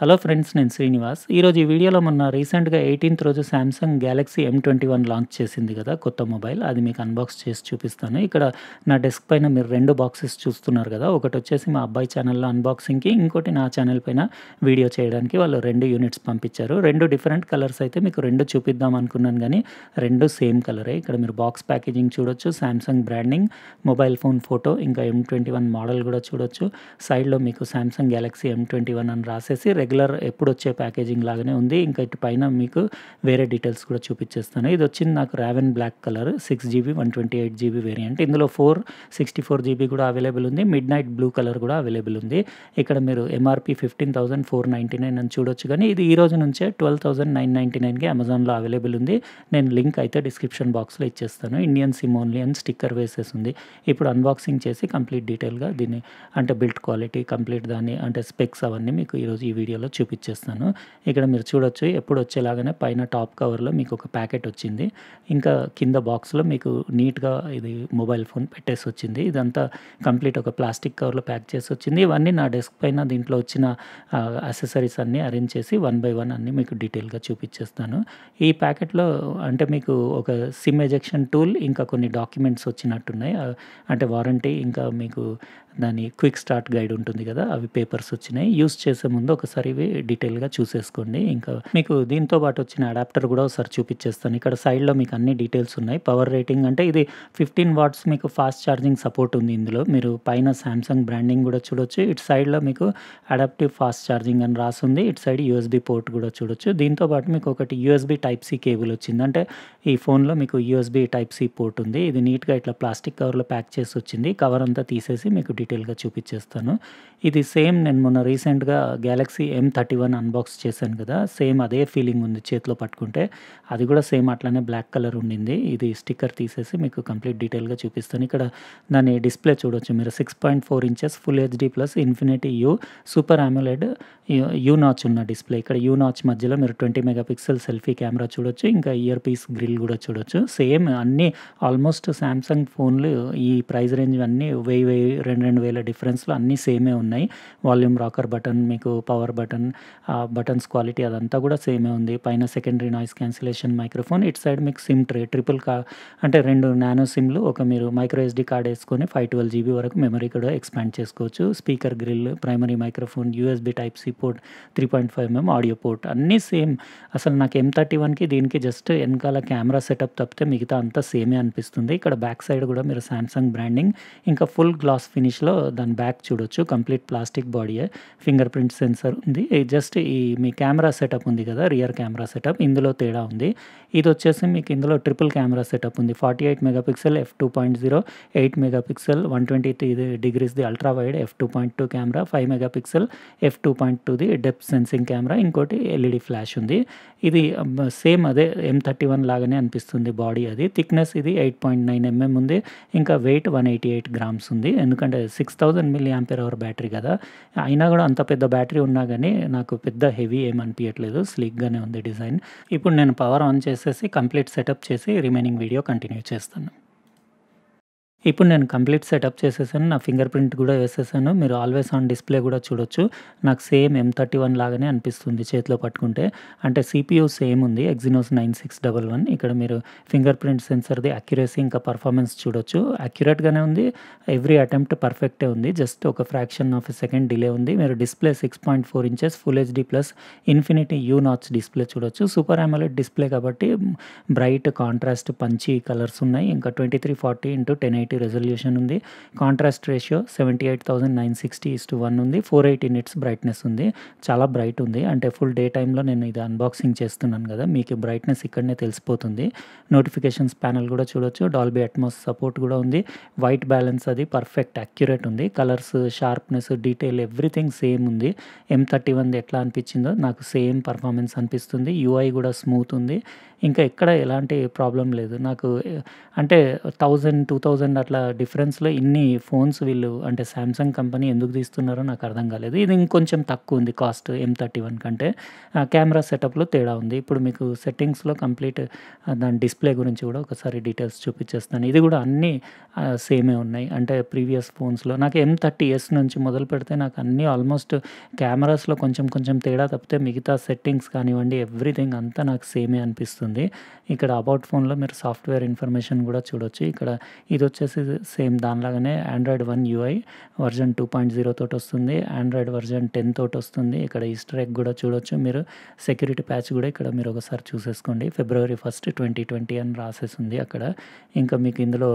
Hello friends నేను శ్రీనివాస్. ఈరోజు ఈ వీడియోలో మొన్న రీసెంట్గా ఎయిటీన్త్ రోజు Samsung Galaxy M twenty one launch చేసింది కదా కొత్త మొబైల్ అది మీకు అన్బాక్స్ చేసి చూపిస్తాను. ఇక్కడ నా డెస్క్ పైన మీరు రెండు బాక్సెస్ చూస్తున్నారు కదా ఒకటి వచ్చేసి మా అబ్బాయి ఛానల్లో అన్బాక్సింగ్కి ఇంకోటి నా ఛానల్ పైన వీడియో చేయడానికి వాళ్ళు రెండు యూనిట్స్ పంపించారు. రెండు డిఫరెంట్ కలర్స్ అయితే మీకు రెండు చూపిద్దాం అనుకున్నాను కానీ రెండు సేమ్ కలరే ఇక్కడ మీరు బాక్స్ ప్యాకేజింగ్ చూడొచ్చు Samsung branding mobile phone photo ఇంకా ఎం ట్వంటీ వన్ మోడల్ కూడా చూడొచ్చు. సైడ్లో మీకు Samsung Galaxy M twenty one అని రాసేసి రెగ్యులర్ ఎప్పుడు వచ్చే ప్యాకేజింగ్ లాగానే ఉంది. ఇంకా ఇటు పైన మీకు వేరే డీటెయిల్స్ కూడా చూపించేస్తాను ఇది వచ్చింది నాకు raven black colour six GB one twenty eight GB variant ఇందులో ఫోర్ సిక్స్టీ ఫోర్ జీబీ కూడా అవైలబుల్ ఉంది. మిడ్ నైట్ బ్లూ కలర్ కూడా అవైలబుల్ ఉంది. ఇక్కడ మీరు MRP fifteen thousand four ninety nine అని చూడొచ్చు కానీ ఇది ఈ రోజు నుంచే ట్వెల్వ్ థౌసండ్ నైన్ నైంటీ నైన్కి అమెజాన్లో అవైలబుల్ ఉంది. నేను లింక్ అయితే డిస్క్రిప్షన్ బాక్స్లో ఇచ్చేస్తాను. ఇండియన్ సిమ్ ఓన్లీ అని స్టిక్కర్ వేసేసి ఉంది ఇప్పుడు అన్బాక్సింగ్ చేసి కంప్లీట్ డీటెయిల్గా దీన్ని అంటే బిల్డ్ క్వాలిటీ కంప్లీట్ దాన్ని అంటే స్పెక్స్ అవన్నీ మీకు ఈరోజు ఈ వీడియో వీడియోలో చూపించేస్తాను. ఇక్కడ మీరు చూడొచ్చు ఎప్పుడు వచ్చేలాగానే పైన టాప్ కవర్లో మీకు ఒక ప్యాకెట్ వచ్చింది. ఇంకా కింద బాక్స్లో మీకు నీట్గా ఇది మొబైల్ ఫోన్ పెట్టేసి వచ్చింది. ఇదంతా కంప్లీట్ ఒక ప్లాస్టిక్ కవర్లో ప్యాక్ చేసి వచ్చింది. ఇవన్నీ నా డెస్క్ పైన దీంట్లో వచ్చిన అసెసరీస్ అన్నీ అరేంజ్ చేసి వన్ బై వన్ అన్నీ మీకు డీటెయిల్గా చూపించేస్తాను. ఈ ప్యాకెట్లో అంటే మీకు ఒక సిమ్ ఎజెక్షన్ టూల్ ఇంకా కొన్ని డాక్యుమెంట్స్ వచ్చినట్టున్నాయి. అంటే వారంటీ ఇంకా మీకు దాని క్విక్ స్టార్ట్ గైడ్ ఉంటుంది కదా అవి పేపర్స్ వచ్చినాయి. యూస్ చేసే ముందు ఒకసారి ఇవి డీటెయిల్గా చూసేసుకోండి. ఇంకా మీకు దీంతో పాటు వచ్చిన అడాప్టర్ కూడా ఒకసారి చూపించేస్తాను. ఇక్కడ సైడ్లో మీకు అన్ని డీటెయిల్స్ ఉన్నాయి. పవర్ రేటింగ్ అంటే ఇది ఫిఫ్టీన్ వాట్స్ మీకు ఫాస్ట్ ఛార్జింగ్ సపోర్ట్ ఉంది ఇందులో. మీరు పైన శాంసంగ్ బ్రాండింగ్ కూడా చూడొచ్చు. ఇటు సైడ్లో మీకు అడాప్టివ్ ఫాస్ట్ ఛార్జింగ్ అని రాస్తుంది ఇటు సైడ్ యూఎస్బి పోర్ట్ కూడా చూడొచ్చు. దీంతో పాటు మీకు ఒకటి యూఎస్బి టైప్ సి కేబుల్ వచ్చింది. అంటే ఈ ఫోన్లో మీకు యూఎస్బి టైప్ సి పోర్ట్ ఉంది. ఇది నీట్గా ఇట్లా ప్లాస్టిక్ కవర్లో ప్యాక్ చేసి వచ్చింది. కవర్ అంతా తీసేసి మీకు డీటెయిల్గా చూపించేస్తాను. ఇది సేమ్ నేను మొన్న రీసెంట్గా Galaxy M thirty one unbox చేశాను కదా సేమ్ అదే ఫీలింగ్ ఉంది చేతిలో పట్టుకుంటే. అది కూడా సేమ్ అట్లానే బ్లాక్ కలర్ ఉండింది. ఇది స్టిక్కర్ తీసేసి మీకు కంప్లీట్ డీటెయిల్గా చూపిస్తాను. ఇక్కడ దాని డిస్ప్లే చూడొచ్చు మీరు. Six point four inches full HD plus infinity U super AMOLED U notch ఉన్న డిస్ప్లే. ఇక్కడ యూ నాచ్ మధ్యలో మీరు ట్వంటీ మెగాపిక్సెల్ సెల్ఫీ కెమెరా చూడొచ్చు ఇంకా ఇయర్ పీస్ గ్రిల్ కూడా చూడొచ్చు. సేమ్ అన్నీ ఆల్మోస్ట్ శాంసంగ్ ఫోన్లు ఈ ప్రైస్ రేంజ్ అన్నీ వెయ్యి వెయ్యి రెండు రెండు వేల డిఫరెన్స్లో అన్నీ సేమే ఉన్నాయి. వాల్యూమ్ రాకర్ బటన్ మీకు పవర్ బటన్ బటన్స్ క్వాలిటీ అదంతా కూడా సేమే ఉంది. పైన సెకండరీ నాయిస్ క్యాన్సిలేషన్ మైక్రోఫోన్ ఇటు సైడ్ మీకు సిమ్ ట్రే ట్రిపుల్ కా అంటే రెండు నానో సిమ్లు ఒక మీరు మైక్రో ఎస్డి కార్డ్ వేసుకొని ఫైవ్ ట్వెల్వ్ జీబీ వరకు మెమరీ కూడా ఎక్స్పాండ్ చేసుకోవచ్చు. Speaker grill primary microphone USB type C port three point five mm audio port అన్నీ సేమ్ అసలు నాకు ఎం థర్టీ వన్కి దీనికి జస్ట్ వెనకాల కెమెరా సెటప్ తప్పితే మిగతా అంతా సేమే అనిపిస్తుంది. ఇక్కడ బ్యాక్ సైడ్ కూడా మీరు శాంసంగ్ బ్రాండింగ్ ఇంకా ఫుల్ గ్లాస్ ఫినిష్లో దాని బ్యాక్ చూడొచ్చు. కంప్లీట్ ప్లాస్టిక్ బాడీయే ఫింగర్ ప్రింట్ సెన్సర్ ఉంది. జస్ట్ ఈ మీ కెమెరా సెటప్ ఉంది కదా రియర్ కెమెరా సెటప్ ఇందులో తేడా ఉంది. ఇది వచ్చేసి మీకు ఇందులో ట్రిపుల్ కెమెరా సెటప్ ఉంది. Forty eight megapixel F two point zero eight megapixel one twenty degrees the ultra wide F two point two camera five megapixel F two point టూది depth sensing camera ఇంకోటి LED flash ఉంది. ఇది same అదే ఎం thirty one లాగానే అనిపిస్తుంది body అది. Thickness ఇది eight point nine mm ఉంది. ఇంకా weight one eighty eight grams ఉంది. ఎందుకంటే six thousand milliampere hour battery కదా. అయినా కూడా అంత పెద్ద బ్యాటరీ ఉన్నా కానీ నాకు పెద్ద హెవీ ఏం అనిపించట్లేదు స్లీక్గానే ఉంది డిజైన్. ఇప్పుడు నేను పవర్ ఆన్ చేసేసి కంప్లీట్ సెటప్ చేసి రిమైనింగ్ వీడియో కంటిన్యూ చేస్తాను. ఇప్పుడు నేను కంప్లీట్ సెటప్ చేసేసాను. నా ఫింగర్ ప్రింట్ కూడా వేసేసాను. మీరు ఆల్వేస్ ఆన్ డిస్ప్లే కూడా చూడొచ్చు. నాకు సేమ్ ఎం థర్టీ వన్ లాగానే అనిపిస్తుంది చేతిలో పట్టుకుంటే. అంటే సిపియూ సేమ్ ఉంది. Exynos nine six double one ఇక్కడ మీరు ఫింగర్ ప్రింట్ సెన్సర్ది అక్యురసీ ఇంకా పర్ఫార్మెన్స్ చూడొచ్చు. అక్యురేట్గానే ఉంది. ఎవ్రీ అటెంప్ట్ పర్ఫెక్టే ఉంది. జస్ట్ ఒక fraction of a second delay ఉంది. మీరు display six point four inches full HD plus infinity U notch display చూడొచ్చు. సూపర్ అమోలెడ్ డిస్ప్లే కాబట్టి బ్రైట్ కాంట్రాస్ట్ పంచి కలర్స్ ఉన్నాయి. ఇంకా twenty three forty into ten eighty resolution ఉంది. Contrast ratio seventy eight thousand nine sixty is to one ఉంది. Four eighty nits brightness ఉంది. చాలా bright ఉంది. అంటే ఫుల్ డే టైంలో నేను ఇది అన్బాక్సింగ్ చేస్తున్నాను కదా. మీకు బ్రైట్నెస్ ఇక్కడనే తెలిసిపోతుంది. నోటిఫికేషన్స్ ప్యానల్ కూడా చూడొచ్చు. డాల్బీ అట్మాస్ సపోర్ట్ కూడా ఉంది. వైట్ బ్యాలెన్స్ అది పర్ఫెక్ట్ అక్యురేట్ ఉంది. Colours sharpness detail everything same ఉంది. ఎం థర్టీ వన్ ఎట్లా అనిపించిందో నాకు సేమ్ పర్ఫార్మెన్స్ అనిపిస్తుంది. యూఐ కూడా స్మూత్ ఉంది. ఇంకా ఎక్కడ ఎలాంటి ప్రాబ్లం లేదు. నాకు అంటే థౌజండ్ టూ థౌజండ్ అట్లా డిఫరెన్స్‌లో ఇన్ని ఫోన్స్ వీళ్ళు అంటే శాంసంగ్ కంపెనీ ఎందుకు తీస్తున్నారో నాకు అర్థం కాలేదు. ఇది ఇంకొంచెం తక్కువ ఉంది కాస్ట్ ఎం31 కంటే. కెమెరా సెటప్‌లో తేడా ఉంది. ఇప్పుడు మీకు సెట్టింగ్స్‌లో కంప్లీట్ దాని డిస్‌ప్లే గురించి కూడా ఒకసారి డీటెయిల్స్ చూపించేస్తాను. ఇది కూడా అన్నీ సేమే ఉన్నాయి. అంటే ప్రీవియస్ ఫోన్స్‌లో నాకు ఎం30ఎస్ నుంచి మొదలు పెడితే నాకు అన్నీ ఆల్మోస్ట్ కెమెరాస్‌లో కొంచెం కొంచెం తేడా తప్పితే మిగతా సెట్టింగ్స్ కానివ్వండి ఎవ్రీథింగ్ అంతా నాకు సేమే అనిపిస్తుంది. ఇక్కడ అబౌట్ ఫోన్‌లో మీరు సాఫ్ట్‌వేర్ ఇన్ఫర్మేషన్ కూడా చూడొచ్చు. ఇక్కడ వచ్చేసి same దానిలాగానే Android One UI version two point zero తోటి వస్తుంది ఆండ్రాయిడ్ వర్జన్ టెన్ తోటి వస్తుంది ఇక్కడ ఈస్టర్ ఎగ్ కూడా చూడొచ్చు మీరు. సెక్యూరిటీ ప్యాచ్ కూడా ఇక్కడ మీరు ఒకసారి చూసేసుకోండి. ఫిబ్రవరి 1, 2020 అని రాసేసింది అక్కడ. ఇంకా మీకు ఇందులో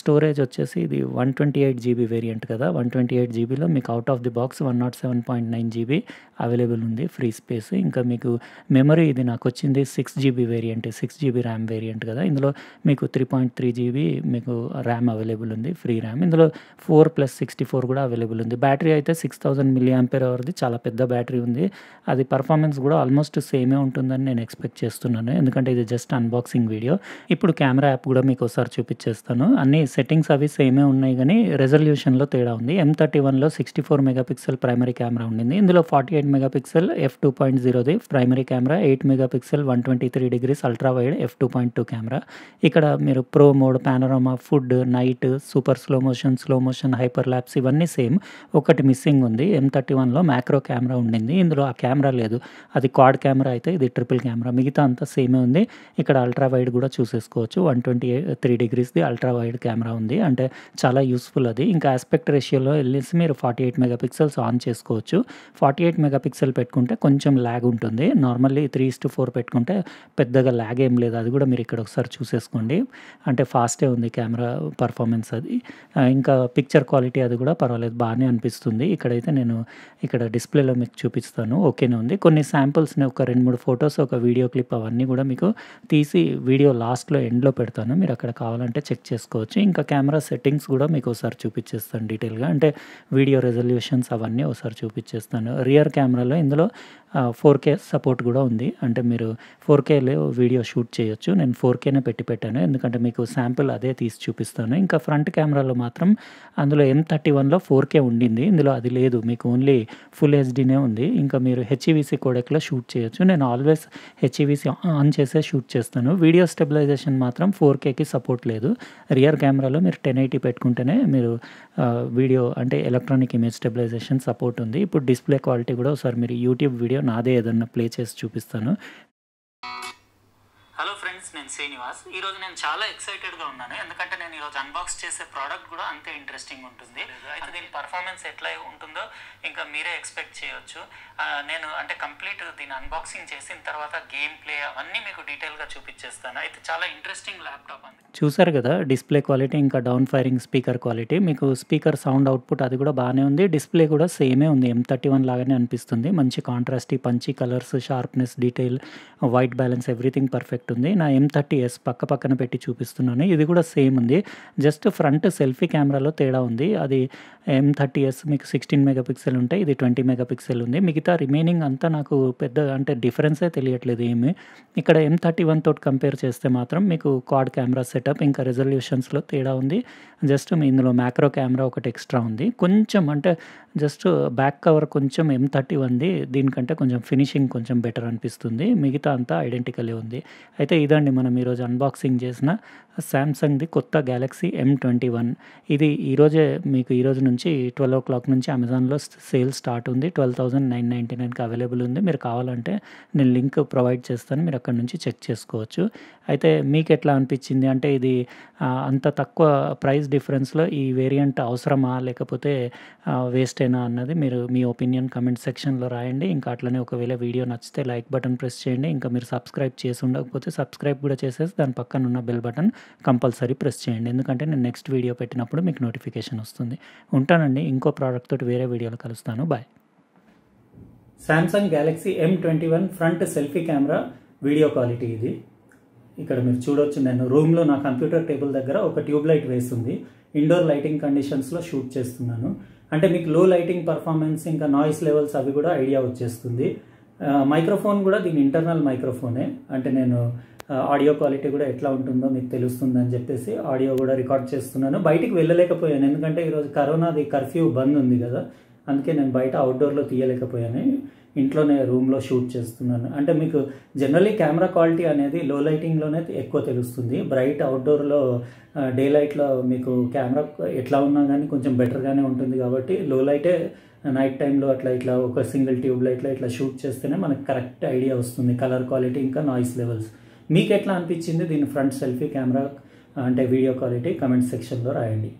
స్టోరేజ్ వచ్చేసి ఇది 128 జీబీ వేరియంట్ కదా! 128 జీబీలో మీకు out of the box 107.9 GB available ఉంది ఫ్రీ స్పేస్. ఇంకా మీకు మెమరీ ఇది నాకు వచ్చింది six GB variant. Six GB RAM variant కదా! ఇందులో మీకు 3.3 జీబీ మీకు ర్యామ్ అవైలబుల్ ఉంది. Free RAM. ఇందులో 4+64 కూడా అవైలబుల్ ఉంది. బ్యాటరీ అయితే 6000 మిల్లీ యాంపియర్ అవర్‌ది చాలా పెద్ద బ్యాటరీ ఉంది. అది పర్ఫార్మెన్స్ కూడా ఆల్మోస్ట్ సేమే ఉంటుందని నేను ఎక్స్‌పెక్ట్ చేస్తున్నాను. ఎందుకంటే ఇది జస్ట్ అన్బాక్సింగ్ వీడియో. ఇప్పుడు కెమెరా యాప్ కూడా మీకు ఒకసారి చూపించేస్తాను. అన్ని సెట్టింగ్స్ అవి సేమే ఉన్నాయి కానీ రిజల్యూషన్‌లో తేడా ఉంది. ఎం31లో 64 మెగాపిక్సెల్ ప్రైమరీ కెమెరా ఉండింది. ఇందులో 48 megapixel F 2.0ది primary camera, eight megapixel 123 degrees ultra wide F 2.2 camera. ఇక్కడ మీరు pro mode, panorama food, night, night super slow motion, slow motion, hyper lapse ఇవన్నీ సేమ్. ఒకటి మిస్సింగ్ ఉంది. ఎం31లో మ్యాక్రో కెమెరా ఉండింది. ఇందులో ఆ కెమెరా లేదు. అది క్వాడ్ కెమెరా అయితే ఇది ట్రిపుల్ కెమెరా. మిగతా అంతా సేమే ఉంది. ఇక్కడ అల్ట్రా వైడ్ కూడా చూసేసుకోవచ్చు. 123 డిగ్రీస్‌ది అల్ట్రా వైడ్ కెమెరా ఉంది. అంటే చాలా యూస్ఫుల్ అది. ఇంకా ఆస్పెక్ట్ రేషియోలో వెళ్ళేసి మీరు 48 మెగాపిక్సెల్స్ ఆన్ చేసుకోవచ్చు. 48 మెగాపిక్సెల్ పెట్టుకుంటే కొంచెం ల్యాగ్ ఉంటుంది. నార్మల్లీ 3:4 పెట్టుకుంటే పెద్దగా ల్యాగ్ ఏం లేదు. అది కూడా మీరు ఇక్కడ ఒకసారి చూసేసుకోండి. అంటే ఫాస్టే ఉంది కెమెరా పర్ఫార్మెన్స్ అది. ఇంకా పిక్చర్ క్వాలిటీ అది కూడా పర్వాలేదు బాగానే అనిపిస్తుంది. ఇక్కడైతే నేను ఇక్కడ డిస్‌ప్లేలో మీకు చూపిస్తాను. ఓకేనే ఉంది. కొన్ని శాంపుల్స్‌ని ఒక రెండు మూడు ఫొటోస్ ఒక వీడియో క్లిప్ అవన్నీ కూడా మీకు తీసి వీడియో లాస్ట్‌లో ఎండ్‌లో పెడతాను. మీరు అక్కడ కావాలంటే చెక్ చేసుకోవచ్చు. ఇంకా కెమెరా సెట్టింగ్స్ కూడా మీకు ఒకసారి చూపించేస్తాను డీటెయిల్‌గా. అంటే వీడియో రెజల్యూషన్స్ అవన్నీ ఒకసారి చూపించేస్తాను. రియర్ కెమెరాలో ఇందులో ఫోర్ కే సపోర్ట్ కూడా ఉంది. అంటే మీరు ఫోర్ కేలో వీడియో షూట్ చేయొచ్చు. నేను ఫోర్ కేనే పెట్టి పెట్టాను. ఎందుకంటే మీకు శాంపుల్ అదే తీసి చూపిస్తాను. ఇంకా ఫ్రంట్ కెమెరాలో మాత్రం అందులో ఎం31లో 4కే ఉండింది. ఇందులో అది లేదు. మీకు ఓన్లీ ఫుల్ హెచ్‌డీనే ఉంది. ఇంకా మీరు హెచ్‌ఈవీసీ కోడెక్‌లో షూట్ చేయొచ్చు. నేను ఆల్వేస్ హెచ్‌ఈవీసీ ఆన్ చేసే షూట్ చేస్తాను. వీడియో స్టెబిలైజేషన్ మాత్రం ఫోర్ కేకి సపోర్ట్ లేదు. రియర్ కెమెరాలో మీరు 1080 పెట్టుకుంటేనే మీరు వీడియో అంటే ఎలక్ట్రానిక్ ఇమేజ్ స్టెబిలైజేషన్ సపోర్ట్ ఉంది. ఇప్పుడు డిస్‌ప్లే క్వాలిటీ కూడా ఒకసారి మీరు యూట్యూబ్ వీడియో నాదే ఏదన్నా ప్లే చేసి చూపిస్తాను. నేను శ్రీనివాస్. ఈరోజు నేను చాలా ఎక్సైటెడ్‌గా ఉన్నాను. ఎందుకంటే నేను ఈరోజు అన్బాక్స్ చేసే ప్రోడక్ట్ కూడా అంతే ఇంట్రెస్టింగ్ ఉంటుంది. అయితే దీని పర్ఫార్మెన్స్ ఎట్లా ఉంటుందో ఇంకా మీరే ఎక్స్‌పెక్ట్ చేయొచ్చు. నేను అంటే కంప్లీట్ దీన్ని అన్బాక్సింగ్ చేసిన తర్వాత గేమ్ ప్లే అవన్నీ మీకు డీటెయిల్‌గా చూపించేస్తాను. అయితే చాలా ఇంట్రెస్టింగ్ ల్యాప్‌టాప్ అండి. చూసారు కదా! డిస్‌ప్లే క్వాలిటీ ఇంకా డౌన్ ఫైరింగ్ స్పీకర్ క్వాలిటీ. మీకు స్పీకర్ సౌండ్ అవుట్‌పుట్ అది కూడా బానే ఉంది. డిస్‌ప్లే కూడా సేమే ఉంది. ఎం31 లాగానే అనిపిస్తుంది. మంచి contrasty, punchy colours, sharpness, detail, white balance everything perfect ఉంది. నా ఎం30ఎస్ పక్క పక్కన పెట్టి చూపిస్తున్నాను. ఇది కూడా సేమ్ ఉంది. జస్ట్ ఫ్రంట్ సెల్ఫీ కెమెరాలో తేడా ఉంది. అది ఎం30ఎస్ మీకు 16 మెగాపిక్సెల్ ఉంటాయి. ఇది 20 మెగాపిక్సెల్ ఉంది. మిగతా రిమైనింగ్ అంతా నాకు పెద్ద అంటే డిఫరెన్సే తెలియట్లేదు ఏమి. ఇక్కడ ఎం31 తోటి కంపేర్ చేస్తే మాత్రం మీకు క్వాడ్ కెమెరా సెటప్ ఇంకా రిజల్యూషన్స్‌లో తేడా ఉంది. జస్ట్ ఇందులో మ్యాక్రో కెమెరా ఒకటి ఎక్స్ట్రా ఉంది. కొంచెం అంటే జస్ట్ బ్యాక్ కవర్ కొంచెం ఎం31ది దీనికంటే కొంచెం ఫినిషింగ్ కొంచెం బెటర్ అనిపిస్తుంది. మిగతా అంతా ఐడెంటికలే ఉంది. అయితే ఇదండి మనం ఈరోజు అన్బాక్సింగ్ చేసిన శాంసంగ్ది కొత్త గ్యాలక్సీ ఎం21. ఇది ఈరోజే మీకు ఈరోజు నుంచి 12:00 నుంచి అమెజాన్‌లో సేల్ స్టార్ట్ ఉంది. 12,999కి అవైలబుల్ ఉంది. మీరు కావాలంటే నేను లింక్ ప్రొవైడ్ చేస్తాను. మీరు అక్కడ నుంచి చెక్ చేసుకోవచ్చు. అయితే మీకు ఎట్లా అనిపించింది? అంటే ఇది అంత తక్కువ ప్రైస్ డిఫరెన్స్‌లో ఈ వేరియంట్ అవసరమా? లేకపోతే వేస్ట్ వేస్టేనా అన్నది మీరు మీ ఒపీనియన్ కమెంట్ సెక్షన్‌లో రాయండి. ఇంకా అట్లనే ఒకవేళ వీడియో నచ్చితే లైక్ బటన్ ప్రెస్ చేయండి. ఇంకా మీరు సబ్స్క్రైబ్ చేసి ఉండకపోతే సబ్స్క్రైబ్ కూడా చేసేసి దాని పక్కన ఉన్న బెల్ బటన్ కంపల్సరీ ప్రెస్ చేయండి. ఎందుకంటే నేను నెక్స్ట్ వీడియో పెట్టినప్పుడు మీకు నోటిఫికేషన్ వస్తుంది. ఉంటానండి. ఇంకో ప్రోడక్ట్ తోటి వేరే వీడియోలో కలుస్తాను. Bye. Samsung Galaxy ఎం21 front selfie camera video quality ఇది. ఇక్కడ మీరు చూడొచ్చు నేను రూమ్‌లో నా కంప్యూటర్ టేబుల్ దగ్గర ఒక ట్యూబ్ లైట్ వేసుంది. ఇండోర్ లైటింగ్ కండిషన్స్‌లో షూట్ చేస్తున్నాను. అంటే మీకు లో లైటింగ్ పర్ఫార్మెన్స్ ఇంకా నాయిస్ లెవెల్స్ అవి కూడా ఐడియా వచ్చేస్తుంది. మైక్రోఫోన్ కూడా దీని ఇంటర్నల్ మైక్రోఫోనే అంటే నేను ఆడియో క్వాలిటీ కూడా ఎట్లా ఉంటుందో మీకు తెలుస్తుంది అని చెప్పేసి ఆడియో కూడా రికార్డ్ చేస్తున్నాను. బయటికి వెళ్ళలేకపోయాను. ఎందుకంటే ఈరోజు కరోనాది కర్ఫ్యూ బంద్ ఉంది కదా. అందుకే నేను బయట అవుట్డోర్లో తీయలేకపోయాను. ఇంట్లోనే రూమ్లో షూట్ చేస్తున్నాను. అంటే మీకు జనరలీ కెమెరా క్వాలిటీ అనేది లో లైటింగ్లోనే ఎక్కువ తెలుస్తుంది. బ్రైట్ అవుట్డోర్లో డే లైట్లో మీకు కెమెరా ఎట్లా ఉన్నా కానీ కొంచెం బెటర్గానే ఉంటుంది కాబట్టి లో లైటే నైట్ టైంలో అట్లా ఇట్లా ఒక సింగిల్ ట్యూబ్ లైట్లో ఇట్లా షూట్ చేస్తేనే మనకు కరెక్ట్ ఐడియా వస్తుంది. కలర్ క్వాలిటీ ఇంకా నాయిస్ లెవెల్స్ మీకు ఎట్లా అనిపించింది దీని ఫ్రంట్ సెల్ఫీ కెమెరా అంటే వీడియో క్వాలిటీ కమెంట్ సెక్షన్లో రాయండి.